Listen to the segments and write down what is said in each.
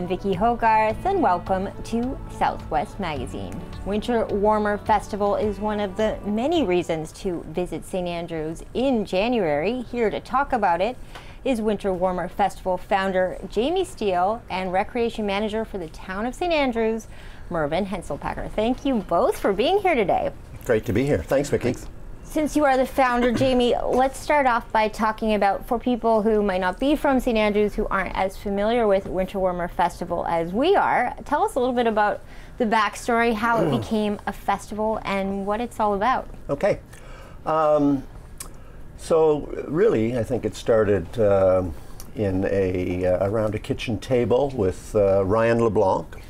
I'm Vicki Hogarth and welcome to Southwest Magazine. Winter Warmer Festival is one of the many reasons to visit St. Andrews in January. Here to talk about it is Winter Warmer Festival founder Jamie Steel and Recreation Manager for the town of St. Andrews, Merven Hanselpacker. Thank you both for being here today. Great to be here. Thanks, Vicki. Thanks. Since you are the founder, Jamie, let's start off by talking about for people who might not be from St. Andrews who aren't as familiar with Winter Warmer Festival as we are. Tell us a little bit about the backstory, how it became a festival, and what it's all about. Okay. Um, so really, I think it started uh, in a uh, around a kitchen table with uh, Ryan LeBlanc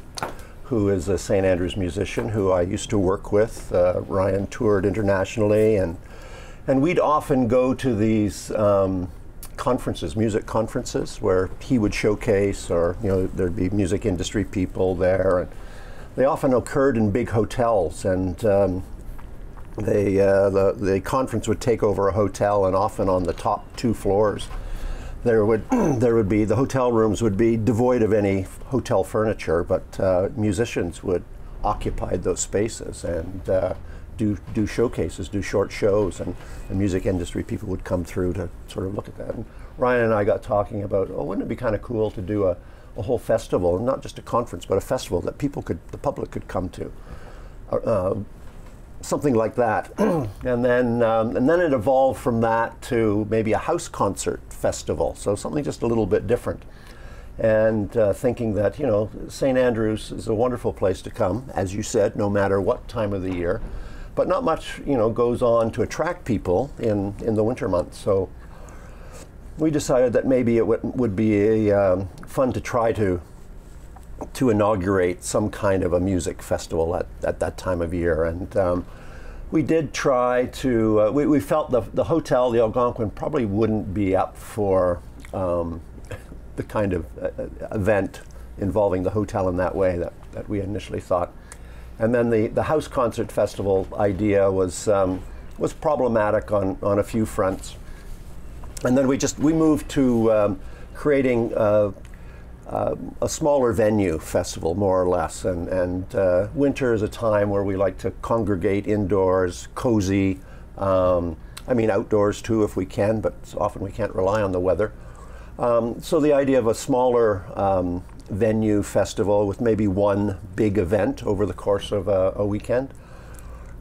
who is a St. Andrews musician who I used to work with. Uh, Ryan toured internationally, and and we'd often go to these um, conferences, music conferences, where he would showcase, or you know, there'd be music industry people there, and they often occurred in big hotels, and um, they uh, the the conference would take over a hotel, and often on the top two floors there would there would be the hotel rooms would be devoid of any hotel furniture, but uh, musicians would occupy those spaces and uh, do do showcases, do short shows, and the music industry people would come through to sort of look at that. And Ryan and I got talking about, oh, wouldn't it be kind of cool to do a, a whole festival, not just a conference, but a festival that people could, the public could come to. Uh, something like that. and then um, and then it evolved from that to maybe a house concert festival, so something just a little bit different. And uh, thinking that you know St. Andrews is a wonderful place to come, as you said, no matter what time of the year. But not much you know goes on to attract people in in the winter months. So we decided that maybe it would be a, um, fun to try to to inaugurate some kind of a music festival at, at that time of year. And um, we did try to, uh, we, we, felt the, the hotel, the Algonquin, probably wouldn't be up for um, the kind of uh, uh, event involving the hotel in that way that, that we initially thought. And then the, the house concert festival idea was, um, was problematic on, on a few fronts. And then we just, we moved to um, creating uh, a smaller venue festival, more or less. And, and uh, winter is a time where we like to congregate indoors, cozy. Um, I mean, outdoors too, if we can, but often we can't rely on the weather. Um, so the idea of a smaller um, venue festival with maybe one big event over the course of a, a weekend,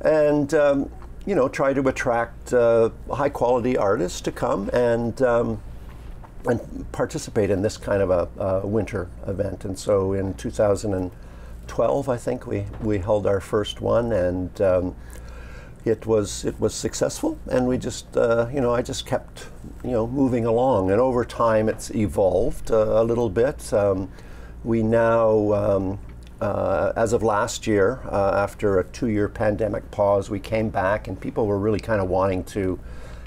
and um, you know, try to attract uh, high quality artists to come and um, and participate in this kind of a, a, winter event. And so in 2012, I think we, we held our first one, and um, it was it was successful. And we just uh, you know I just kept you know moving along, and over time it's evolved uh, a little bit. Um, we now. Um, uh, as of last year, uh, after a two-year pandemic pause, we came back, and people were really kind of wanting to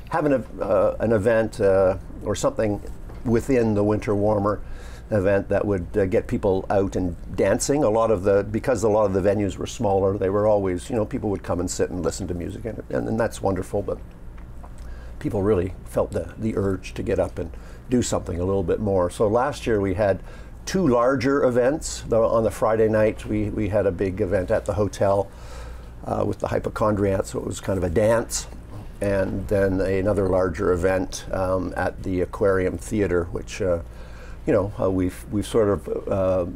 have an, uh, an event uh, or something within the winter warmer event that would uh, get people out and dancing. A lot of the because a lot of the venues were smaller, they were always you know people would come and sit and listen to music, and, and, and that's wonderful. But people really felt the the urge to get up and do something a little bit more. So last year we had two larger events. on the Friday night we we had a big event at the hotel. Uh, with the hypochondriacs, so it was kind of a dance and then another larger event um, at the Aquarium Theater, which uh, you know uh, we've we've sort of uh,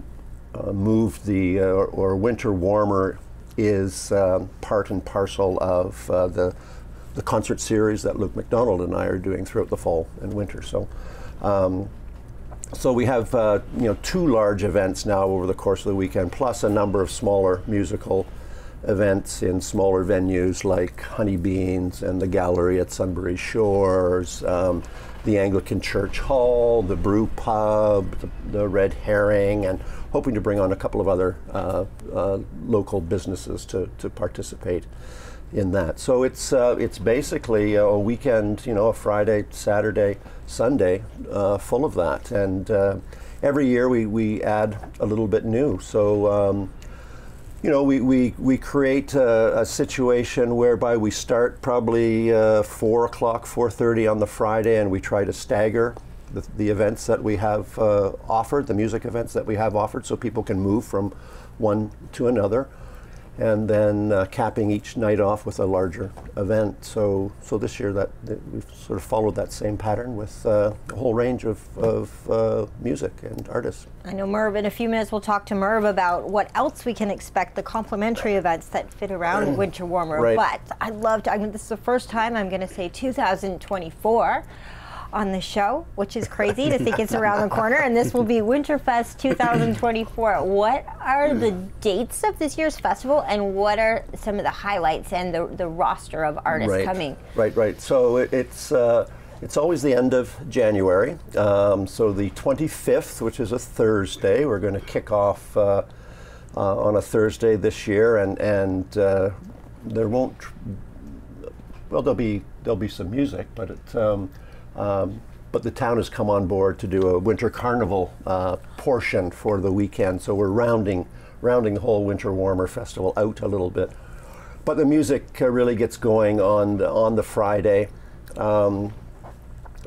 uh moved the uh, or winter warmer is um, part and parcel of uh, the the concert series that Luke McDonald and I are doing throughout the fall and winter. So. Um, so we have you know two large events now over the course of the weekend, plus a number of smaller musical events in smaller venues like Honey Beans and the Gallery at Sunbury Shores, um, the Anglican Church Hall, the Brew Pub, the, the, Red Herring, and hoping to bring on a couple of other uh, uh, local businesses to, to participate in that. So it's uh, it's basically a weekend, you know, a Friday, Saturday, Sunday, uh, full of that, and uh, every year we, we add a little bit new. So. Um, you know, we, we, we create a, a situation whereby we start probably uh, 4 o'clock, 4.30 on the Friday, and we try to stagger the, the events that we have uh, offered, the music events that we have offered, so people can move from one to another and then uh, capping each night off with a larger event. So, so this year that, that we've sort of followed that same pattern with uh, a whole range of, of uh, music and artists. I know Merv. In a few minutes, we'll talk to Merv about what else we can expect the complimentary events that fit around Winter Warmer. Right. But I loved. I mean, this is the first time I'm going to say 2024 on the show, which is crazy to think it's around the corner. And this will be Winterfest 2024. What are the dates of this year's festival, and what are some of the highlights and the, the roster of artists right. coming? Right, right. So it, it's uh, it's always the end of January. Um, so the 25th, which is a Thursday, we're going to kick off uh, uh, on a Thursday this year, and and uh, there won't. Well, there'll be there'll be some music, but it. Um, um, but the town has come on board to do a winter carnival uh, portion for the weekend, so we're rounding rounding the whole winter warmer festival out a little bit. But the music uh, really gets going on the, on the Friday. Um,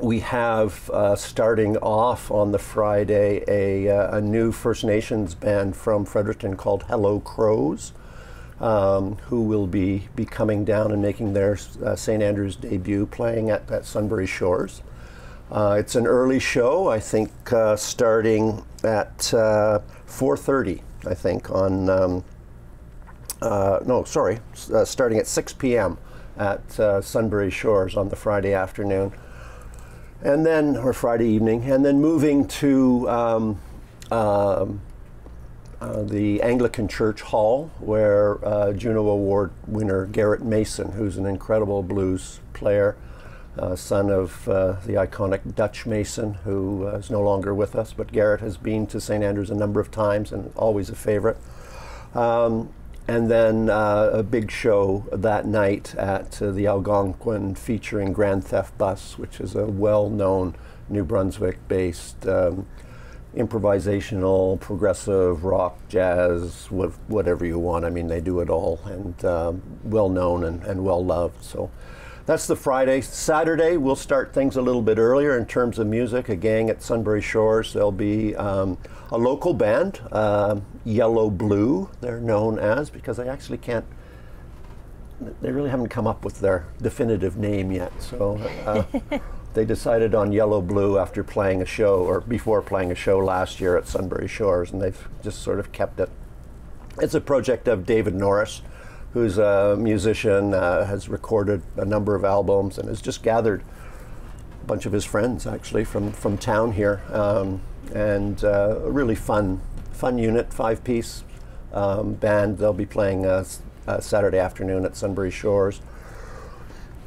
we have uh, starting off on the Friday a, uh, a new First Nations band from Fredericton called Hello Crows. Um, who will be, be coming down and making their uh, St. Andrew's debut playing at, at Sunbury Shores. Uh, it's an early show, I think, uh, starting at 4.30, I think, on, um, no, sorry, starting at 6 p.m. at Sunbury Shores on the Friday afternoon. And then, or Friday evening, and then moving to um, um, uh, the Anglican Church Hall, where uh, Juno Award winner Garrett Mason, who's an incredible blues player, uh, son of uh, the iconic Dutch Mason, who uh, is no longer with us, but Garrett has been to St. Andrews a number of times and always a favorite. Um, and then a big show that night at the Algonquin featuring Grand Theft Bus, which is a well known New Brunswick based. Um, improvisational, progressive, rock, jazz, wh- whatever you want. I mean, they do it all and um, well known and, and well loved. So that's the Friday. Saturday, we'll start things a little bit earlier in terms of music. A gang at Sunbury Shores. There'll be um, a local band, uh, Yellow Blue, they're known as, because they actually can't. They really haven't come up with their definitive name yet. So uh, they decided on yellow blue after playing a show or before playing a show last year at Sunbury Shores, and they've just sort of kept it. It's a project of David Norris, who's a musician, uh, has recorded a number of albums, and has just gathered a bunch of his friends actually from from town here, um, and uh, a really fun fun unit, five piece um, band. They'll be playing uh, Saturday afternoon at Sunbury Shores.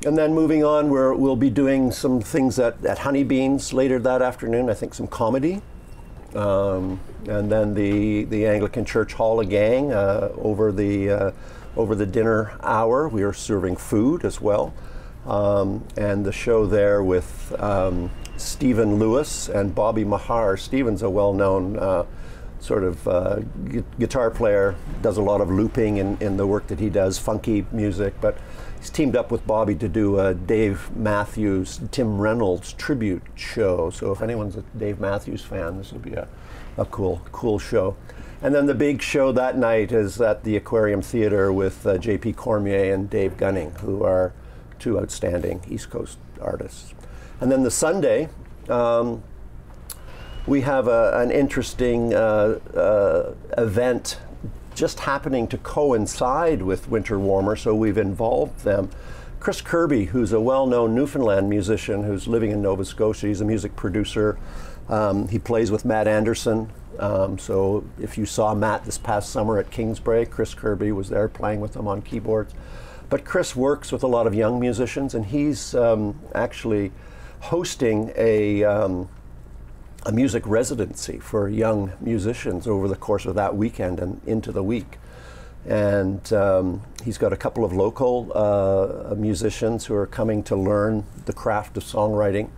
And then moving on, we will be doing some things at, at Honeybeans later that afternoon. I think some comedy. Um, and then the, the Anglican Church Hall a gang uh, over the uh, over the dinner hour. We are serving food as well, um, and the show there with um, Stephen Lewis and Bobby Mahar. Stephen's a well-known uh, sort of uh, gu- guitar player, does a lot of looping in, in the work that he does, funky music, but he's teamed up with Bobby to do a Dave Matthews, Tim Reynolds tribute show. So if anyone's a Dave Matthews fan, this will be a, a cool, cool show. And then the big show that night is at the Aquarium Theater with uh, J.P. Cormier and Dave Gunning, who are two outstanding East Coast artists. And then the Sunday, um, we have a, an interesting uh, uh, event just happening to coincide with Winter Warmer, so we've involved them. Chris Kirby, who's a well known Newfoundland musician who's living in Nova Scotia, he's a music producer. Um, he plays with Matt Andersen. Um, so if you saw Matt this past summer at Kingsbrae, Chris Kirby was there playing with him on keyboards. But Chris works with a lot of young musicians, and he's um, actually hosting a um, a music residency for young musicians over the course of that weekend and into the week. And um, he's got a couple of local uh, musicians who are coming to learn the craft of songwriting.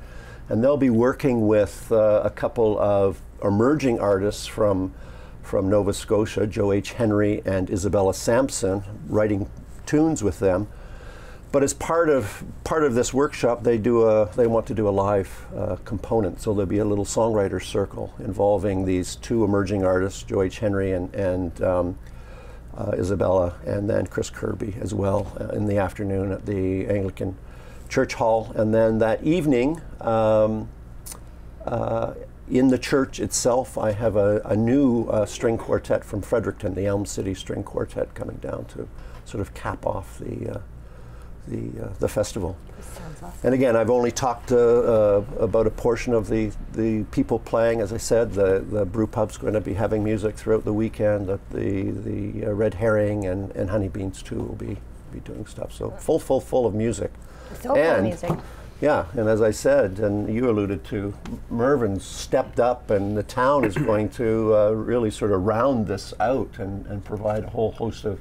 And they'll be working with uh, a couple of emerging artists from, from Nova Scotia, Joe H. Henry and Isabella Sampson, writing tunes with them but as part of part of this workshop, they do a they want to do a live uh, component. So there'll be a little songwriter circle involving these two emerging artists, Joy H. Henry and and um, uh, Isabella, and then Chris Kirby as well uh, in the afternoon at the Anglican Church Hall, and then that evening. Um, uh, in the church itself, I have a, a new uh, string quartet from Fredericton, the Elm City String Quartet, coming down to sort of cap off the uh, the, uh, the festival. Awesome. And again, I've only talked uh, uh, about a portion of the, the people playing. As I said, the, the brew pub's going to be having music throughout the weekend. The, the, the uh, Red Herring and, and Honey Beans, too, will be, be doing stuff. So full, full, full of music. So And- music. Yeah, and as I said, and you alluded to, Merven's stepped up, and the town is going to uh, really sort of round this out and, and provide a whole host of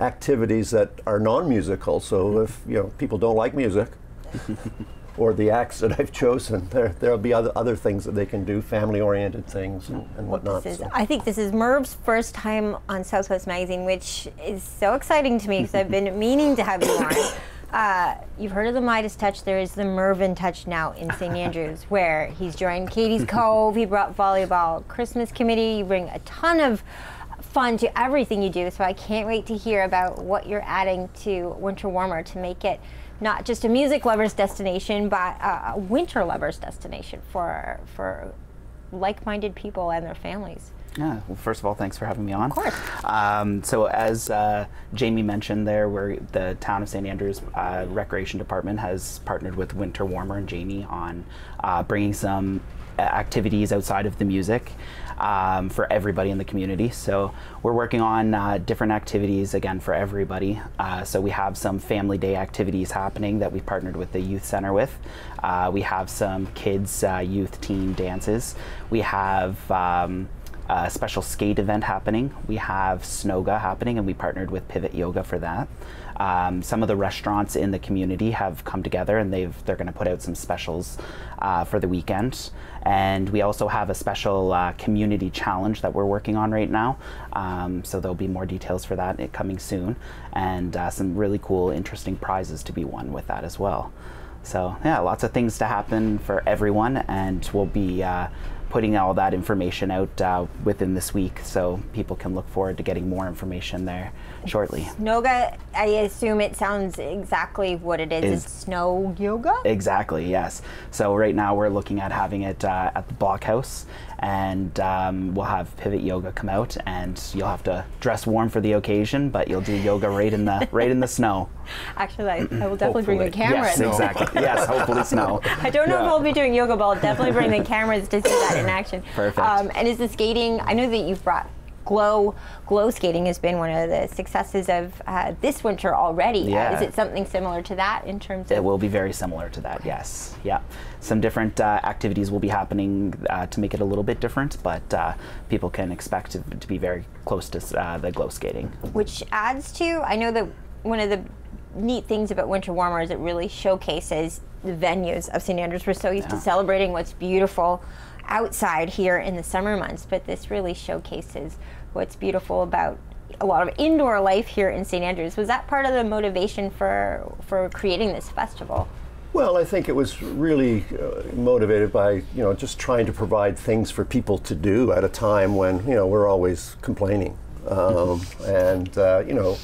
activities that are non-musical. So if you know people don't like music, or the acts that I've chosen, there there'll be other other things that they can do, family-oriented things and, and whatnot. This is, so. I think this is Merv's first time on Southwest Magazine, which is so exciting to me because I've been meaning to have you on. Uh, you've heard of the Midas Touch. There is the Merven Touch now in St. Andrews, where he's joined Katie's Cove. He brought volleyball Christmas committee. You bring a ton of fun to everything you do. So I can't wait to hear about what you're adding to Winter Warmer to make it not just a music lovers destination, but a winter lovers destination for for like-minded people and their families. Yeah. Well, first of all, thanks for having me on. Of course. Um, so, as uh, Jamie mentioned, there, where the town of St. Andrews uh, Recreation Department has partnered with Winter Warmer and Jamie on uh, bringing some uh, activities outside of the music um, for everybody in the community. So, we're working on uh, different activities again for everybody. Uh, so, we have some family day activities happening that we partnered with the youth center with. Uh, we have some kids, uh, youth, teen dances. We have um, a special skate event happening. We have Snoga happening, and we partnered with Pivot Yoga for that. Um, some of the restaurants in the community have come together, and they've they're going to put out some specials uh, for the weekend. And we also have a special uh, community challenge that we're working on right now. Um, so there'll be more details for that uh, coming soon, and uh, some really cool, interesting prizes to be won with that as well. So yeah, lots of things to happen for everyone, and we'll be uh, putting all that information out uh, within this week, so people can look forward to getting more information there shortly. Noga, I assume it sounds exactly what it is. Is- it's snow yoga. Exactly, yes. So right now we're looking at having it uh, at the blockhouse, and um, we'll have Pivot Yoga come out, and you'll have to dress warm for the occasion, but you'll do yoga right in the right in the snow. Actually, I, I will definitely bring the Hopefully. cameras. Yes, exactly. yes, hopefully snow. I don't know if Yeah. I'll be doing yoga, but I'll definitely bring the cameras to see that in action. Perfect. Um, and is the skating? I know that you've brought glow. Glow skating has been one of the successes of uh, this winter already. Uh, Yeah. is it something similar to that in terms of? It will be very similar to that, yes. Yeah. Some different uh, activities will be happening uh, to make it a little bit different, but uh, people can expect it to be very close to uh, the glow skating. which adds to I know that one of the neat things about Winter Warmer is it really showcases the venues of St. Andrews. We're so used to celebrating what's beautiful outside here in the summer months, but this really showcases what's beautiful about a lot of indoor life here in St. Andrews. Was that part of the motivation for for creating this festival? Well, I think it was really uh, motivated by you know just trying to provide things for people to do at a time when you know we're always complaining, um, and uh, you know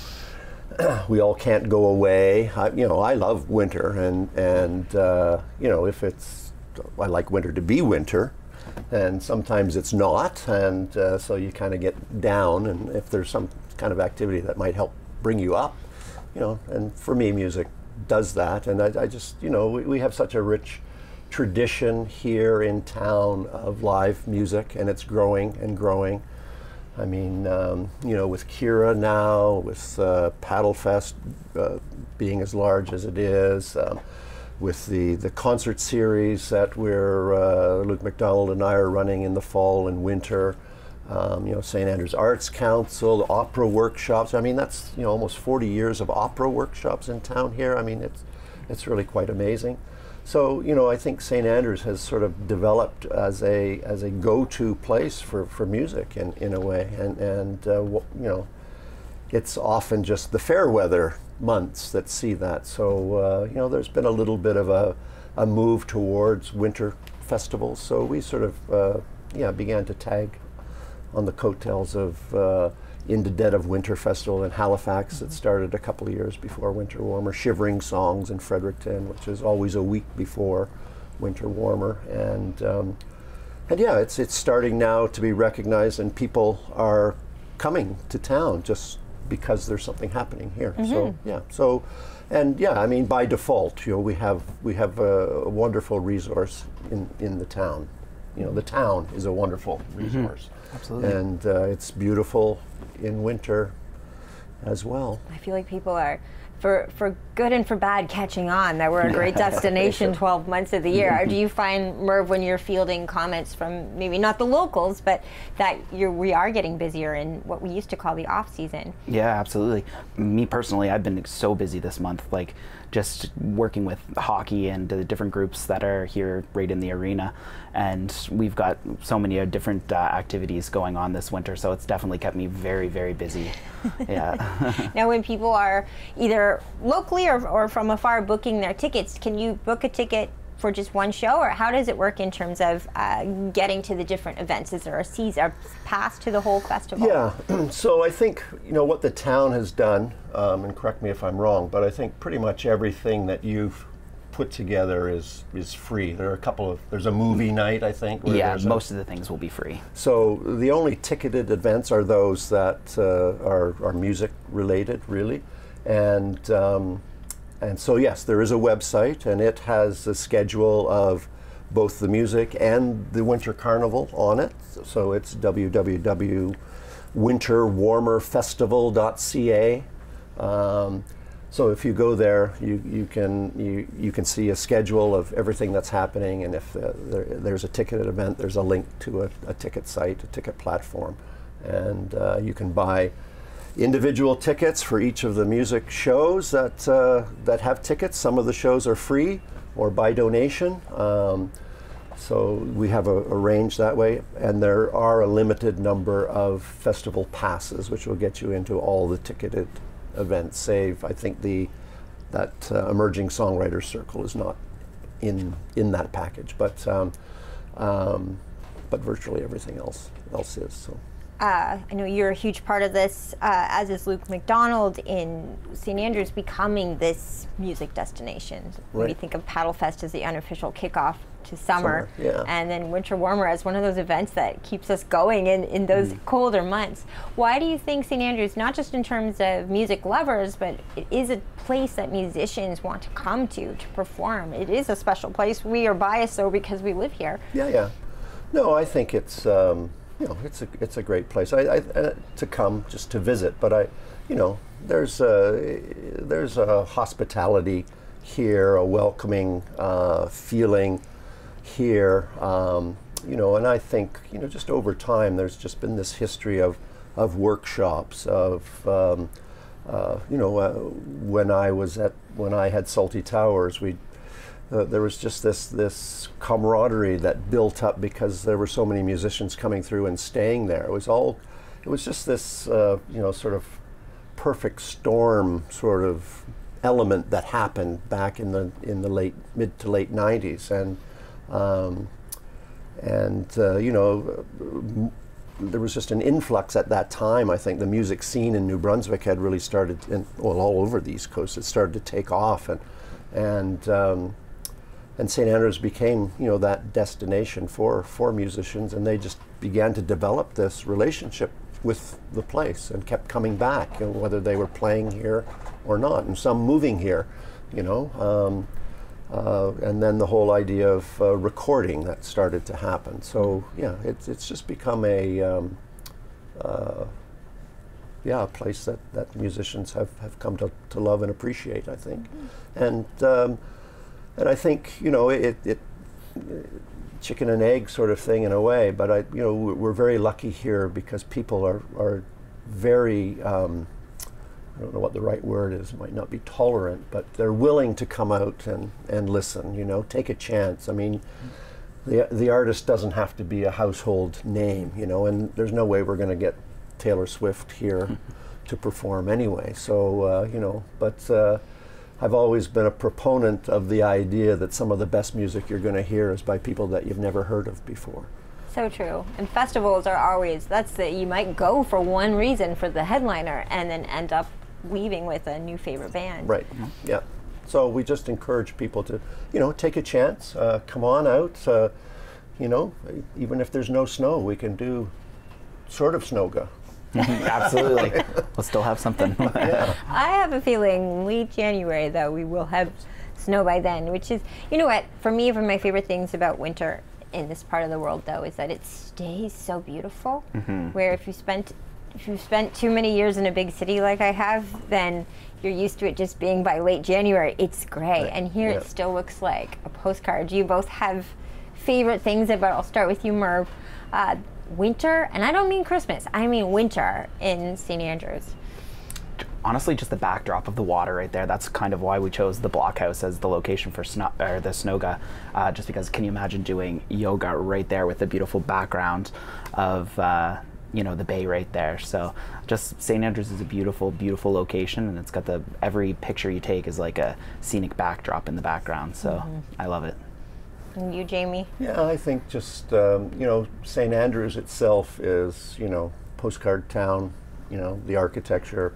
we all can't go away. I, you know I love winter, and and uh, you know if it's I like winter to be winter, and sometimes it's not, and uh, so you kind of get down. And if there's some kind of activity that might help bring you up, you know, and for me, music does that. And I, I just, you know, we, we have such a rich tradition here in town of live music, and it's growing and growing. I mean, um, you know, with Kira now, with uh, Paddle Fest uh, being as large as it is, um, with the, the concert series that we're, uh, Luke McDonald and I are running in the fall and winter, um, you know, St. Andrews Arts Council, opera workshops. I mean, that's, you know, almost 40 years of opera workshops in town here. I mean, it's, it's really quite amazing. So, you know, I think St. Andrews has sort of developed as a, as a go-to place for, for music in, in a way. And, and uh, you know, it's often just the fair weather months that see that. So uh, you know, there's been a little bit of a, a move towards winter festivals. So we sort of uh, yeah began to tag on the coattails of uh, In the Dead of Winter Festival in Halifax that started a couple of years before Winter Warmer. Shivering Songs in Fredericton, which is always a week before Winter Warmer, and um, and yeah, it's it's starting now to be recognized, and people are coming to town just because there's something happening here. So yeah, so and yeah, I mean by default, you know, we have we have a, a wonderful resource in in the town. You know, the town is a wonderful resource, Absolutely. and uh, it's beautiful in winter as well. I feel like people are, for for good and for bad, catching on that we're a great destination 12 months of the year. Or do you find, Merv, when you're fielding comments from maybe not the locals, but that you're, we are getting busier in what we used to call the off season? Yeah, absolutely. Me personally, I've been so busy this month, like just working with hockey and the different groups that are here right in the arena. And we've got so many uh, different uh, activities going on this winter, so it's definitely kept me very, very busy. yeah. Now, when people are either locally or, or from afar booking their tickets, can you book a ticket for just one show, or how does it work in terms of uh, getting to the different events? Is there a season, a pass to the whole festival? Yeah, so I think you know what the town has done, um, and correct me if I'm wrong, but I think pretty much everything that you've put together is is free. There are a couple of there's a movie night I think. where yeah, there's a- most of the things will be free. so the only ticketed events are those that uh, are, are music related, really, and um, and so yes, there is a website, and it has a schedule of both the music and the winter carnival on it. So it's www.winterwarmerfestival.ca. Um, so if you go there, you, you can you, you can see a schedule of everything that's happening, and if uh, there, there's a ticketed event, there's a link to a, a ticket site, a ticket platform, and uh, you can buy individual tickets for each of the music shows that uh, that have tickets. Some of the shows are free or by donation. Um, so we have a, a range that way, and there are a limited number of festival passes, which will get you into all the ticketed events. Save, I think the that uh, emerging songwriters circle is not in in that package, but um, um, but virtually everything else else is. So uh, I know you're a huge part of this, uh, as is Luke McDonald in St. Andrews becoming this music destination. Right. think of Paddlefest as the unofficial kickoff to summer, Summer, yeah. and then Winter Warmer as one of those events that keeps us going in, in those colder months. Why do you think St. Andrews, not just in terms of music lovers, but it is a place that musicians want to come to to perform? It is a special place. We are biased though because we live here. Yeah, yeah. No, I think it's um, you know it's a it's a great place. I, I uh, to come just to visit, but I, you know, there's a there's a hospitality here, a welcoming uh, feeling here. Um, you know, and I think you know just over time, there's just been this history of of workshops of. Um, uh, you know, uh, when I was at when I had Salty Towers, we uh, there was just this this camaraderie that built up because there were so many musicians coming through and staying there. It was all, it was just this uh, you know sort of perfect storm sort of element that happened back in the in the late mid to late '90s, and um, and uh, you know. there was just an influx at that time. I think the music scene in New Brunswick had really started, in, well, all over the East Coast. It started to take off, and and um, and St. Andrews became, you know, that destination for for musicians, and they just began to develop this relationship with the place and kept coming back, you know, whether they were playing here or not, and some moving here, you know. Um, uh, and then the whole idea of uh, recording that started to happen. So yeah, it's it's just become a um, uh, yeah a place that, that musicians have, have come to, to love and appreciate. I think, and um, and I think you know it, it chicken and egg sort of thing in a way. But I you know we're very lucky here because people are are very um, I don't know what the right word is, might not be tolerant, but they're willing to come out and, and listen, you know, take a chance. I mean, the, the artist doesn't have to be a household name, you know, and there's no way we're going to get Taylor Swift here, to perform anyway. So uh, you know, but uh, I've always been a proponent of the idea that some of the best music you're going to hear is by people that you've never heard of before. So true. And festivals are always that's the you might go for one reason for the headliner and then end up leaving with a new favorite band. Right. Yeah. So we just encourage people to, you know, take a chance. Uh, come on out. Uh, you know, even if there's no snow, we can do sort of snowga. Absolutely. we'll still have something. Yeah. I have a feeling late January though we will have snow by then, which is you know what for me one of my favorite things about winter in this part of the world though is that it stays so beautiful. Where if you spent if you spent too many years in a big city like I have, then you're used to it just being by late January. It's gray, and here Yeah. it still looks like a postcard. You both have favorite things about. I'll start with you, Merv. Uh, winter, and I don't mean Christmas. I mean winter in St. Andrews. honestly just the backdrop of the water right there that's kind of why we chose the blockhouse as the location for snow or the snoga, uh, just because can you imagine doing yoga right there with the beautiful background of uh, you know the bay right there so just st andrews is a beautiful beautiful location and it's got the every picture you take is like a scenic backdrop in the background so i love it And you, Jamie? Yeah, I think just um, you know St. Andrews itself is you know postcard town. You know the architecture.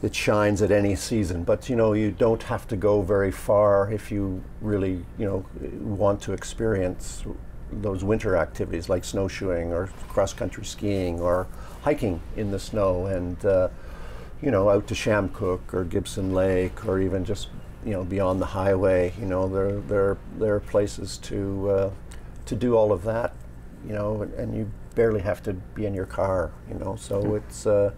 It shines at any season, but you know you don't have to go very far if you really you know want to experience those winter activities like snowshoeing or cross country skiing or hiking in the snow and uh, you know out to Chamcook or Gibson Lake or even just you know beyond the highway you know there there there are places to uh, to do all of that you know and, and you barely have to be in your car you know so it's uh,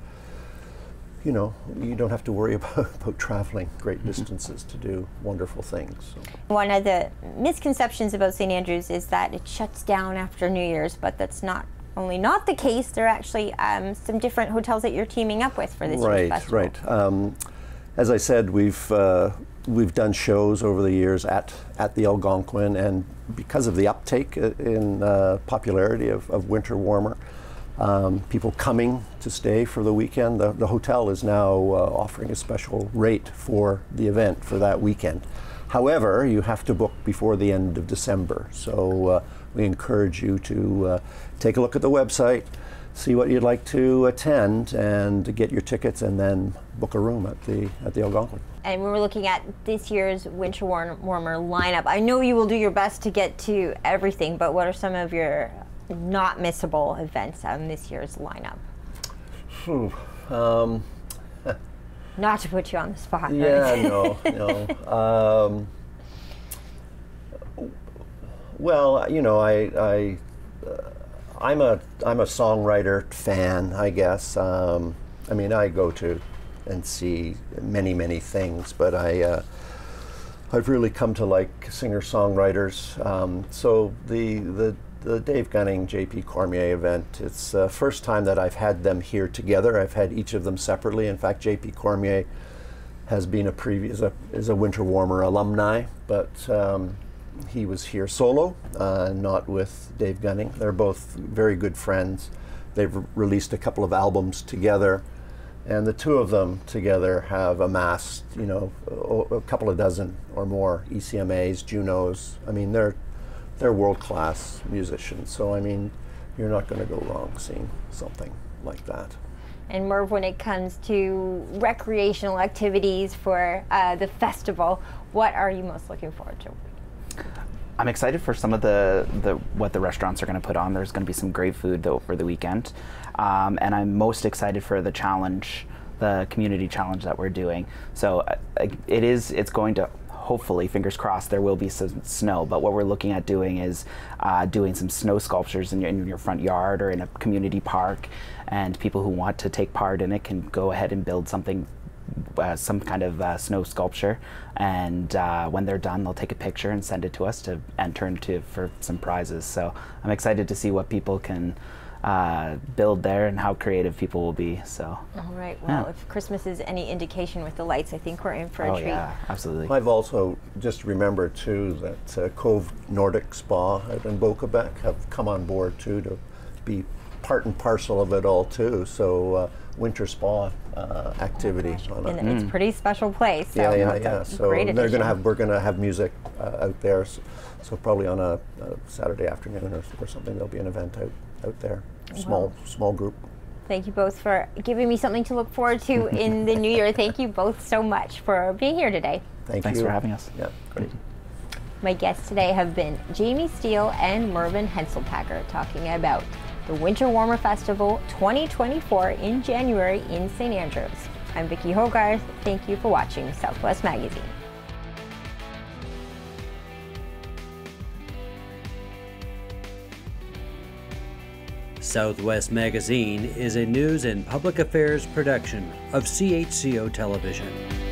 you know you don't have to worry about, about traveling great distances to do wonderful things so. One of the misconceptions about St. Andrews is that it shuts down after New Year's, but that's not only not the case. There are actually um, some different hotels that you're teaming up with for this year's right festival. right um, as I said we've uh, we've done shows over the years at at the Algonquin and because of the uptake in uh, popularity of, of winter warmer um, people coming to stay for the weekend the, the hotel is now uh, offering a special rate for the event for that weekend. However you have to book before the end of December. So uh, we encourage you to uh, take a look at the website see what you'd like to attend and get your tickets and then book a room at the at the Algonquin. And we were looking at this year's winter warm, warmer lineup. I know you will do your best to get to everything, but what are some of your not missable events on this year's lineup? Um, Not to put you on the spot. yeah, anything. no, no. Um, well, you know, I, I, uh, I'm a, I'm a songwriter fan, I guess. Um, I mean, I go to and see many, many things, but I, uh, I've really come to like singer-songwriters. Um, so the, the, the Dave Gunning, J.P. Cormier event, it's the first time that I've had them here together. I've had each of them separately. In fact, J.P. Cormier has been a previous a, is a Winter Warmer alumni, but um, he was here solo, uh, not with Dave Gunning. They're both very good friends. They've re- released a couple of albums together, and the two of them together have amassed, you know, a, a couple of dozen or more ECMAs, Junos. I mean, they're they're world class musicians. So I mean, you're not going to go wrong seeing something like that. And Merv, when it comes to recreational activities for uh, the festival, what are you most looking forward to? I'm excited for some of the, the what the restaurants are going to put on. There's going to be some great food though for the weekend, um, and I'm most excited for the challenge, the community challenge that we're doing. So uh, it is it's going to hopefully fingers crossed there will be some snow. But what we're looking at doing is uh, doing some snow sculptures in your, in your front yard or in a community park, and people who want to take part in it can go ahead and build something uh, some kind of uh, snow sculpture, and uh, when they're done, they'll take a picture and send it to us to enter into for some prizes. So I'm excited to see what people can uh, build there and how creative people will be. So, All right. Well, Yeah. if Christmas is any indication with the lights, I think we're in for a oh treat. yeah, absolutely. I've also just remembered too that uh, Cove Nordic Spa out in Bocabec have come on board too to be part and parcel of it all too. So uh, winter spa uh, activity on And it. it's a pretty special place. So Yeah, yeah, it's yeah. So great they're going to have we're going to have music uh, out there. So, so probably on a, a Saturday afternoon or, or something, there'll be an event out out there. Small small group. Thank you both for giving me something to look forward to in the new year. Thank you both so much for being here today. Thank Thanks you for having us. Yeah, great. My guests today have been Jamie Steel and Merven Hanselpacker talking about the Winter Warmer Festival 2024 in January in St. Andrews. I'm Vicki Hogarth. Thank you for watching Southwest Magazine. Southwest Magazine is a news and public affairs production of CHCO Television.